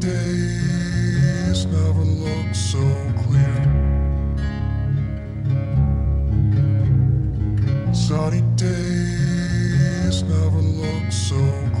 days never look so clear. Sunny days never look so clear.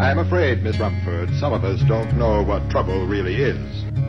I'm afraid, Miss Rumford, some of us don't know what trouble really is.